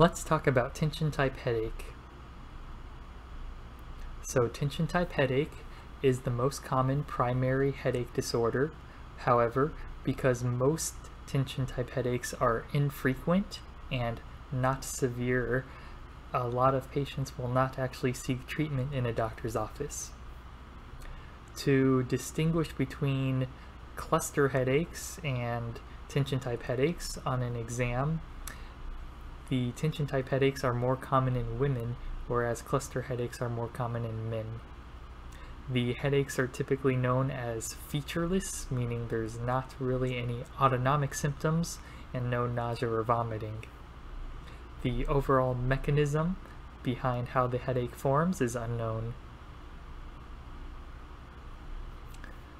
Let's talk about tension type headache. So tension type headache is the most common primary headache disorder. However, because most tension type headaches are infrequent and not severe, a lot of patients will not actually seek treatment in a doctor's office. To distinguish between cluster headaches and tension type headaches on an exam, the tension type headaches are more common in women, whereas cluster headaches are more common in men. The headaches are typically known as featureless, meaning there's not really any autonomic symptoms and no nausea or vomiting. The overall mechanism behind how the headache forms is unknown.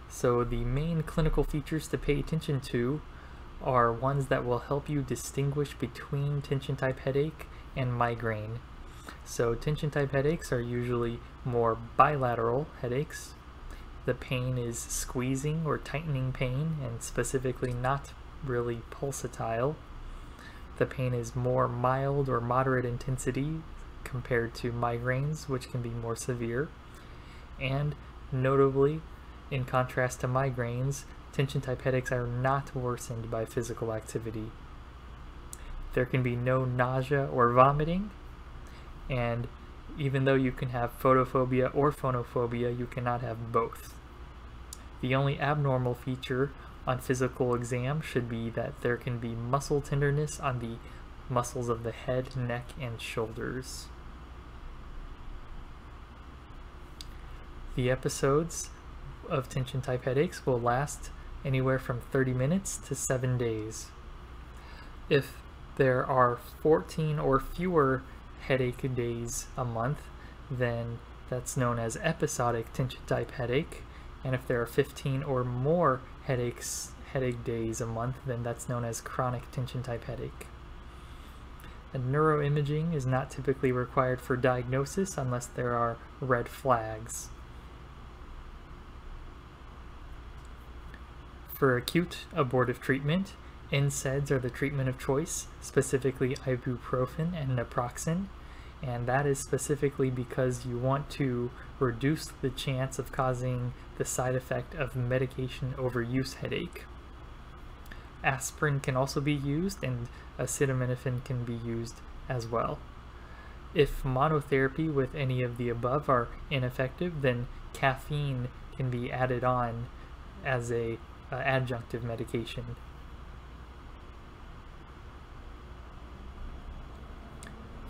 So the main clinical features to pay attention to are ones that will help you distinguish between tension type headache and migraine. So tension type headaches are usually more bilateral headaches. The pain is squeezing or tightening pain and specifically not really pulsatile. The pain is more mild or moderate intensity compared to migraines, which can be more severe. And notably, in contrast to migraines, tension type headaches are not worsened by physical activity. There can be no nausea or vomiting, and even though you can have photophobia or phonophobia, you cannot have both. The only abnormal feature on physical exam should be that there can be muscle tenderness on the muscles of the head, neck, and shoulders. The episodes of tension type headaches will last anywhere from 30 minutes to 7 days. If there are 14 or fewer headache days a month, then that's known as episodic tension type headache. And if there are 15 or more headaches, headache days a month, then that's known as chronic tension type headache. And neuroimaging is not typically required for diagnosis unless there are red flags. For acute abortive treatment, NSAIDs are the treatment of choice, specifically ibuprofen and naproxen, and that is specifically because you want to reduce the chance of causing the side effect of medication overuse headache. Aspirin can also be used and acetaminophen can be used as well. If monotherapy with any of the above are ineffective, then caffeine can be added on as a uh, adjunctive medication.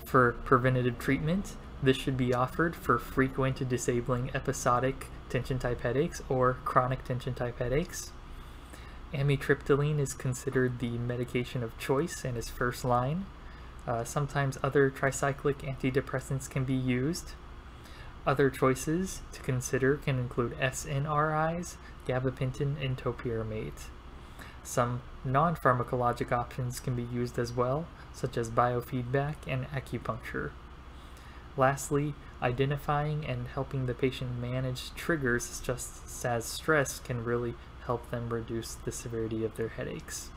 For preventative treatment, this should be offered for frequent disabling episodic tension type headaches or chronic tension type headaches. Amitriptyline is considered the medication of choice and is first line. Uh, sometimes other tricyclic antidepressants can be used. Other choices to consider can include SNRIs, gabapentin, and topiramate. Some non-pharmacologic options can be used as well, such as biofeedback and acupuncture. Lastly, identifying and helping the patient manage triggers just as stress can really help them reduce the severity of their headaches.